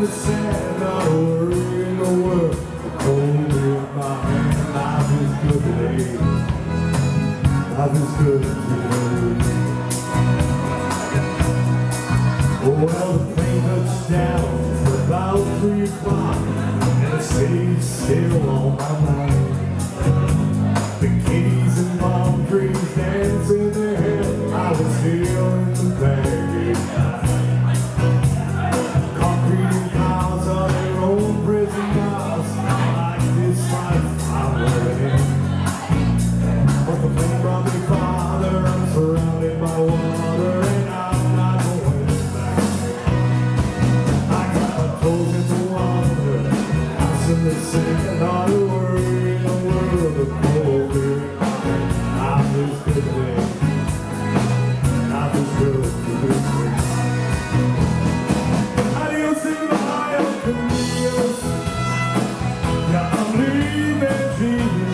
the sand, in the world. In my hand, life is good today. Life is good. Oh, well, the plane touched down about three o'clock, and still on my mind. Leaving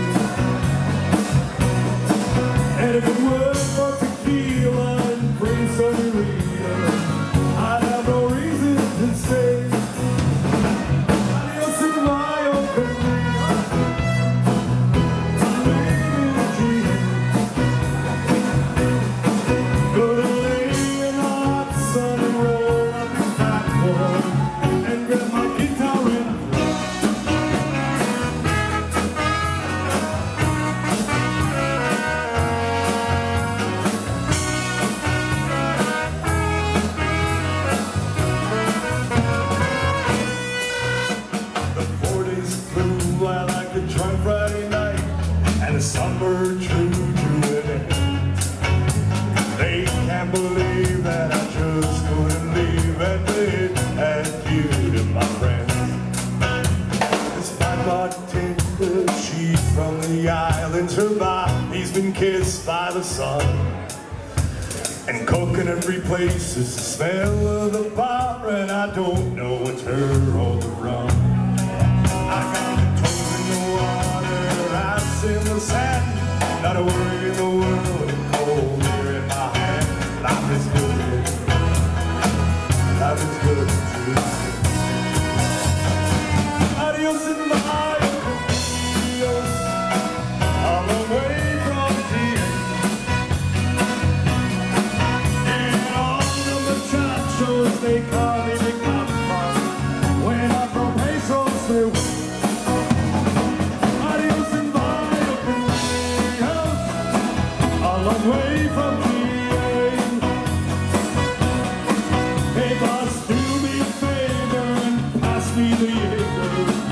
summer drew to end. They can't believe that I just couldn't leave and it had you to my friends. This fine bartender, she from the islands, her body's been kissed by the sun. And coconut replaces the smell of the bar And I don't know what's her or the I'm the world. Here in my hand. Life is good. Life is good. Thank you.